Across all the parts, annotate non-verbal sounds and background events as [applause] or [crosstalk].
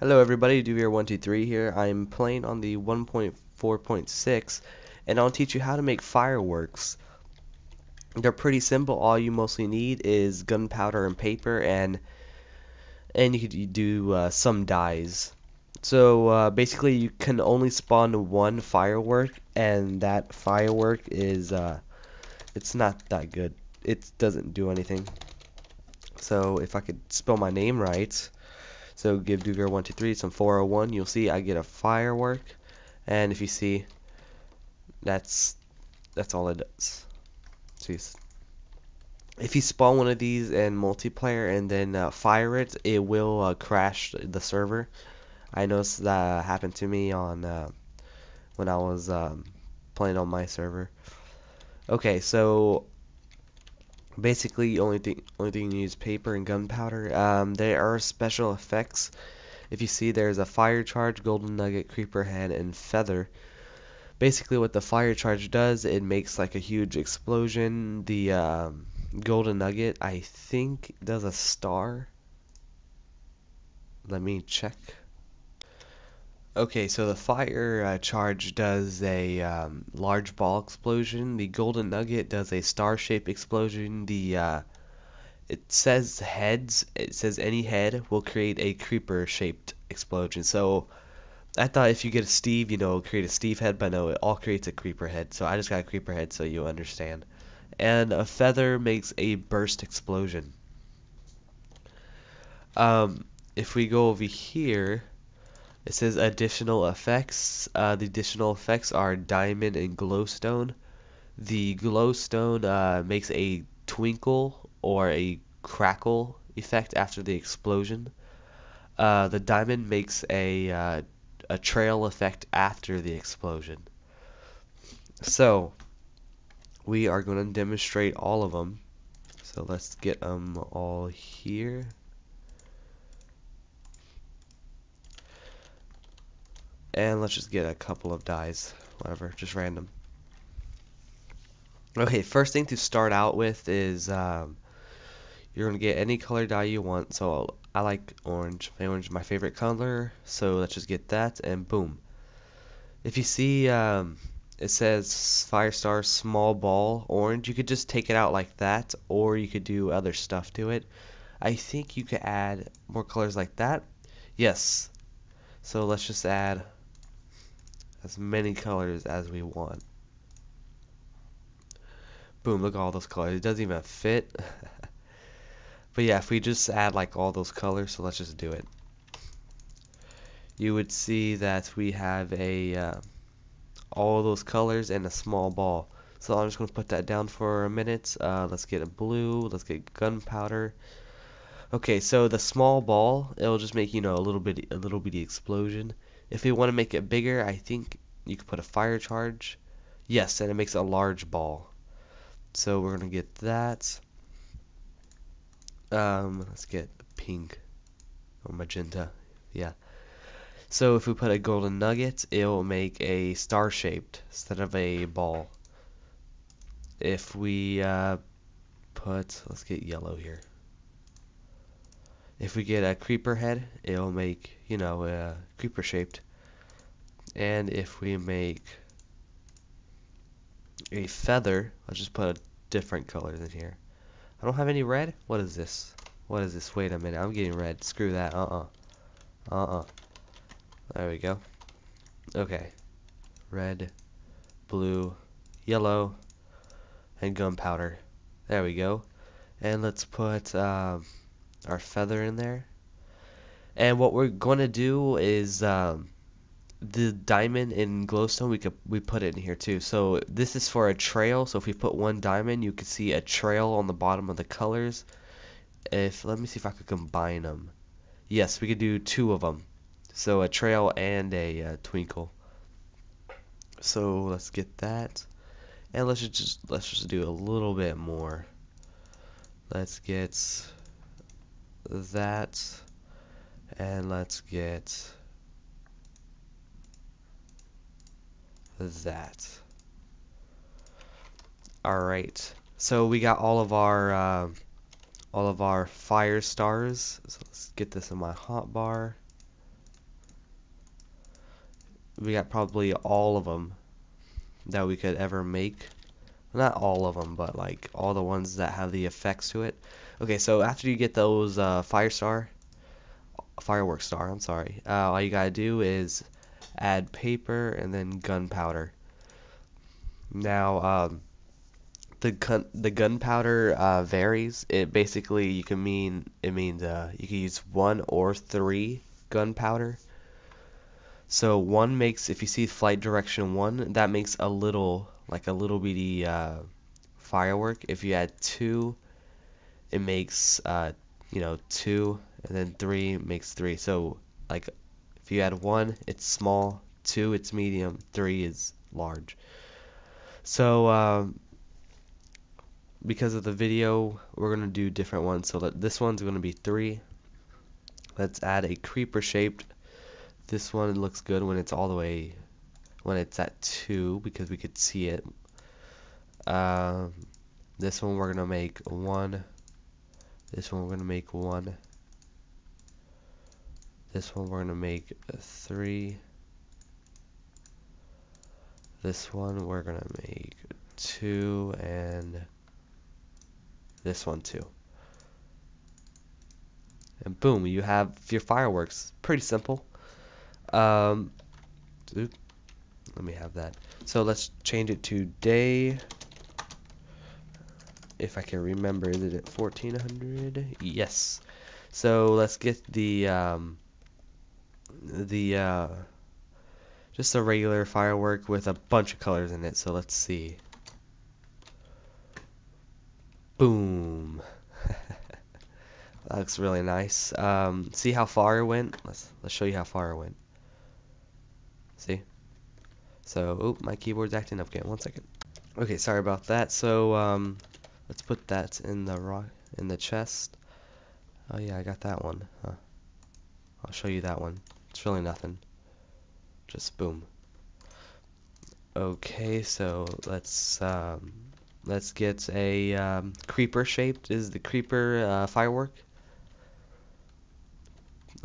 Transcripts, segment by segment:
Hello everybody, Duvier123 here. I'm playing on the 1.4.6 and I'll teach you how to make fireworks. They're pretty simple. All you mostly need is gunpowder and paper and and you could do uh, some dyes. So uh, basically you can only spawn one firework and that firework is uh, it's not that good. It doesn't do anything. So if I could spell my name right so give Duvier123 some 401. You'll see I get a firework. And if you see, that's that's all it does. Jeez. If you spawn one of these in multiplayer and then uh, fire it, it will uh, crash the server. I noticed that happened to me on uh, when I was um, playing on my server. Okay, so basically only thing only thing you use paper and gunpowder. Um, there are special effects. If you see there's a fire charge, golden nugget, creeper head, and feather. Basically what the fire charge does, it makes like a huge explosion. The um, golden nugget, I think, does a star. Let me check. Okay, so the fire uh, charge does a um, large ball explosion. The golden nugget does a star-shaped explosion. The uh, it says heads. It says any head will create a creeper-shaped explosion. So I thought if you get a Steve, you know, create a Steve head, but no, it all creates a creeper head. So I just got a creeper head, so you understand. And a feather makes a burst explosion. Um, if we go over here it says additional effects. Uh, the additional effects are diamond and glowstone. The glowstone uh, makes a twinkle or a crackle effect after the explosion. Uh, the diamond makes a uh, a trail effect after the explosion. So we are going to demonstrate all of them. So let's get them all here. And let's just get a couple of dyes, whatever, just random. Okay, first thing to start out with is um, you're going to get any color dye you want. So I like orange. Orange is my favorite color, so let's just get that, and boom. If you see um, it says Firestar small ball orange, you could just take it out like that, or you could do other stuff to it. I think you could add more colors like that. Yes. So let's just add as many colors as we want. Boom, look at all those colors. It doesn't even fit. [laughs] but yeah, if we just add like all those colors, so let's just do it. You would see that we have a uh, all those colors and a small ball. So I'm just going to put that down for a minute. Uh, let's get a blue. Let's get gunpowder. Okay, so the small ball, it'll just make you know a little bit a little bitty explosion. If we want to make it bigger, I think you could put a fire charge. Yes, and it makes a large ball. So we're going to get that. Um, let's get pink or magenta. Yeah. So if we put a golden nugget, it will make a star shaped instead of a ball. If we uh, put, let's get yellow here. If we get a creeper head, it will make, you know, a creeper shaped. And if we make a feather, I'll just put a different color in here. I don't have any red? What is this? What is this? Wait a minute, I'm getting red. Screw that. Uh-uh. Uh-uh. There we go. Okay. Red, blue, yellow, and gunpowder. There we go. And let's put um, our feather in there. And what we're going to do is um, the diamond in glowstone we could we put it in here too. So this is for a trail. So if we put one diamond you can see a trail on the bottom of the colors. If let me see if I could combine them yes we could do two of them so a trail and a uh, twinkle. So let's get that. And let's just let's just do a little bit more. Let's get that and let's get that. Alright, so we got all of our uh, all of our fire stars. So let's get this in my hotbar. we got probably all of them that we could ever make. Not all of them, but like all the ones that have the effects to it. Okay, so after you get those uh, fire star, firework star, I'm sorry, uh, all you gotta do is add paper and then gunpowder. Now, um, the gun the gunpowder uh, varies. It basically you can mean it means uh, you can use one or three gunpowder. So one makes if you see flight direction one, that makes a little like a little bitty uh, firework. If you add two, it makes uh, you know two, and then three makes three. So like if you add one, it's small. Two, it's medium. Three is large. So um, because of the video, we're going to do different ones. So that this one's going to be 3. Let's add a creeper shaped. This one looks good when it's all the way, when it's at 2 because we could see it. Um, this one we're going to make 1. This one we're going to make 1. This one we're going to make 3. This one we're going to make 2 and this one too. And boom, you have your fireworks. Pretty simple. Um, let me have that. So let's change it to day. If I can remember, is it 1400? Yes. So let's get the um, the uh, just a regular firework with a bunch of colors in it. So let's see. Boom. that [laughs] looks really nice. Um, see how far it went? Let's let's show you how far it went. See? So, oh, my keyboard's acting up again. One second. Okay, sorry about that. So, um, let's put that in the rock in the chest. Oh yeah, I got that one. Huh. I'll show you that one. It's really nothing. Just boom. Okay, so let's um, Let's get a um, creeper shaped. Is the creeper uh, firework?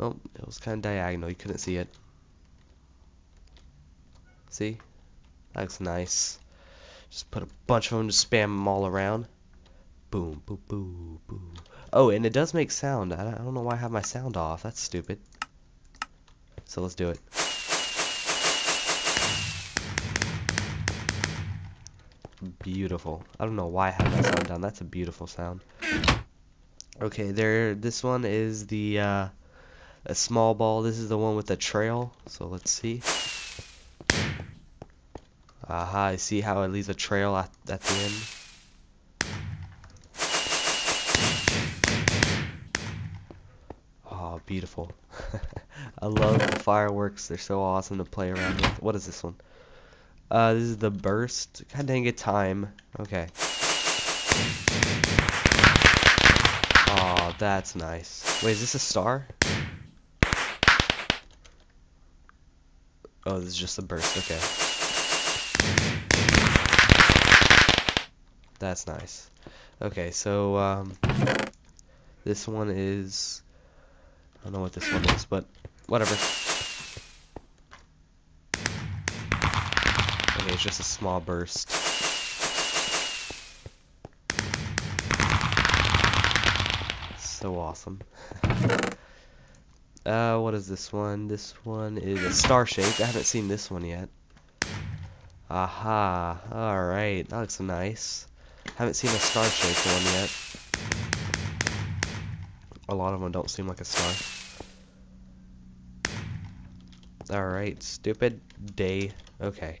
Oh, it was kind of diagonal. You couldn't see it. See? That looks nice. Just put a bunch of them to spam them all around. Boom, boom, boom, boom. Oh, and it does make sound. I don't know why I have my sound off. That's stupid. So let's do it. beautiful. I don't know why I have that sound down. That's a beautiful sound. Okay, there. This one is the uh, a small ball. This is the one with the trail. So let's see. Aha! I see how it leaves a trail at, at the end. Oh, beautiful. [laughs] I love the fireworks. They're so awesome to play around with. What is this one? Uh, this is the burst. God dang it, time. Okay. Oh, that's nice. Wait, is this a star? Oh, this is just a burst. Okay. That's nice. Okay, so, um, this one is, don't know what this one is, but whatever. Okay, it's just a small burst. So awesome. [laughs] uh, what is this one? This one is a star shape. I haven't seen this one yet. Aha. Alright. That looks nice. Haven't seen a star shaped one yet. A lot of them don't seem like a star. Alright, stupid day. Okay.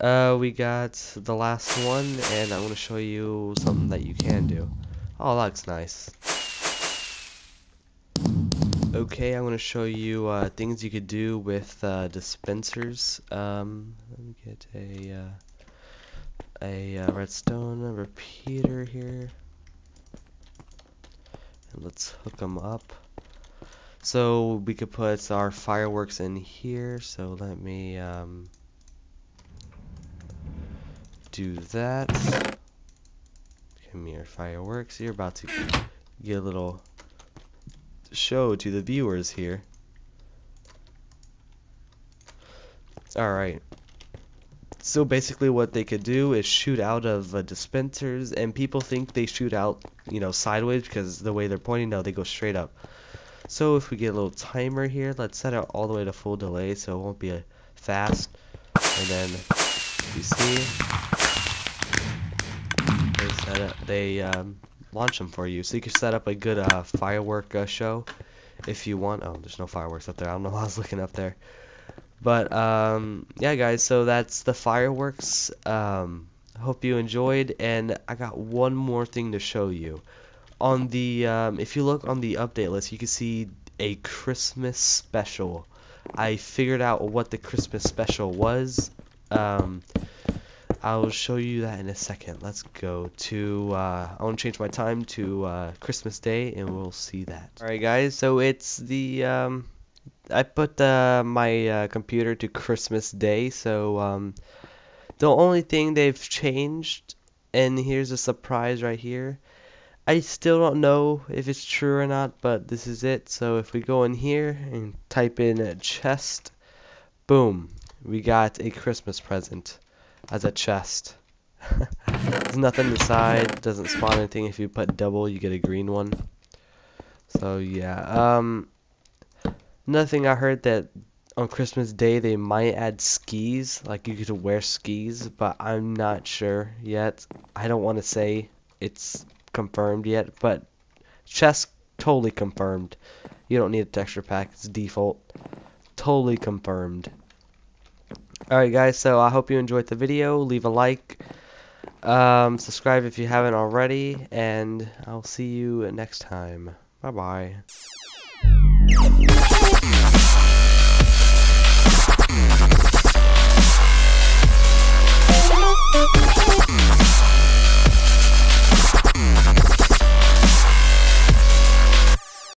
Uh, we got the last one, and I'm going to show you something that you can do. Oh, that looks nice. Okay, I'm going to show you uh, things you could do with uh, dispensers. Um, let me get a, uh, a uh, redstone repeater here. And let's hook them up. So we could put our fireworks in here. So let me... Um, do that. Come here, fireworks. You're about to get a little show to the viewers here. Alright. So basically what they could do is shoot out of uh, dispensers and people think they shoot out, you know, sideways because the way they're pointing, no, they go straight up. So if we get a little timer here, let's set it all the way to full delay so it won't be a fast. And then you see they set up, they um, launch them for you. So you can set up a good uh, firework uh, show if you want. Oh, there's no fireworks up there. I don't know why I was looking up there. But um, yeah, guys. So that's the fireworks. Um, hope you enjoyed, and I got one more thing to show you. On the um, if you look on the update list, you can see a Christmas special. I figured out what the Christmas special was. Um, I'll show you that in a second. Let's go to, uh, I want to change my time to uh, Christmas Day and we'll see that. Alright guys, so it's the, um, I put uh, my uh, computer to Christmas Day, so um, the only thing they've changed, and here's a surprise right here, I still don't know if it's true or not, but this is it. So if we go in here and type in a chest, boom, we got a Christmas present as a chest. [laughs] There's nothing inside, doesn't spawn anything. If you put double, you get a green one. So yeah, um, nothing I heard that on Christmas Day they might add skis, like you could wear skis, but I'm not sure yet. I don't want to say it's confirmed yet, but chest totally confirmed. You don't need a texture pack, it's default. Totally confirmed. Alright guys, so I hope you enjoyed the video. Leave a like, um, subscribe if you haven't already, and I'll see you next time. Bye-bye.